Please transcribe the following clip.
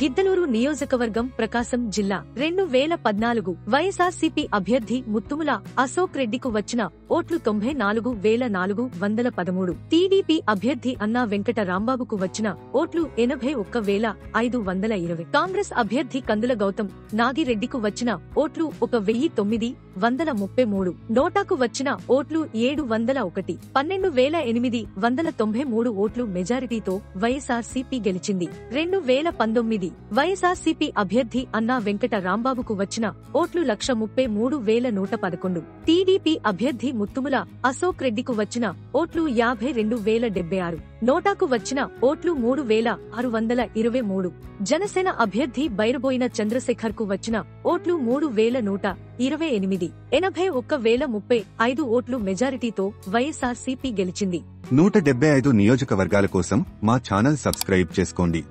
గిద్దలూరు నియోజకవర్గం ప్రకాశం జిల్లా. రెండు వేల పద్నాలుగు వైఎస్ఆర్సీపీ అభ్యర్థి ముత్తుముల అశోక్ రెడ్డికు వచ్చిన ఓట్లు తొంభై నాలుగు వేల నాలుగు వందల పదమూడు. టీడీపీ అభ్యర్థి అన్నా వెంకట రాంబాబుకు వచ్చిన ఓట్లు ఎనభై ఒక్క వేల ఐదు వందల ఇరవై. కాంగ్రెస్ అభ్యర్థి కందుల గౌతమ్ నాగిరెడ్డికు వచ్చిన ఓట్లు ఒక వెయ్యి తొమ్మిది వందల ముప్పై మూడు. నోటాకు వచ్చిన ఓట్లు ఏడు వందల ఒకటి. పన్నెండు వేల ఎనిమిది వందల తొంభై మూడు ఓట్లు మెజారిటీతో వైఎస్ఆర్సీపీ గెలిచింది. రెండు వేల పంతొమ్మిది వైఎస్ఆర్సీపీ అభ్యర్థి అన్నా వెంకట రాంబాబుకు వచ్చిన ఓట్లు లక్ష ముప్పై మూడు వేల నూట పదకొండు. టీడీపీ అభ్యర్థి ముత్తుముల అశోక్ రెడ్డికు వచ్చిన ఓట్లు యాభై రెండు వేల డెబ్బై ఆరు. నోటాకు వచ్చిన ఓట్లు మూడు వేల ఆరు వందల ఇరవై మూడు. జనసేన అభ్యర్థి బైరబోయిన చంద్రశేఖర్కు వచ్చిన ఓట్లు మూడు వేల నూట ఇరవై ఎనిమిది. ఎనభై ఒక్క వేల ముప్పై ఐదు ఓట్లు మెజారిటీతో వైఎస్ఆర్సీపీ గెలిచింది. నూట డెబ్బై ఐదు నియోజకవర్గాల కోసం మా ఛానల్ సబ్స్క్రైబ్ చేసుకోండి.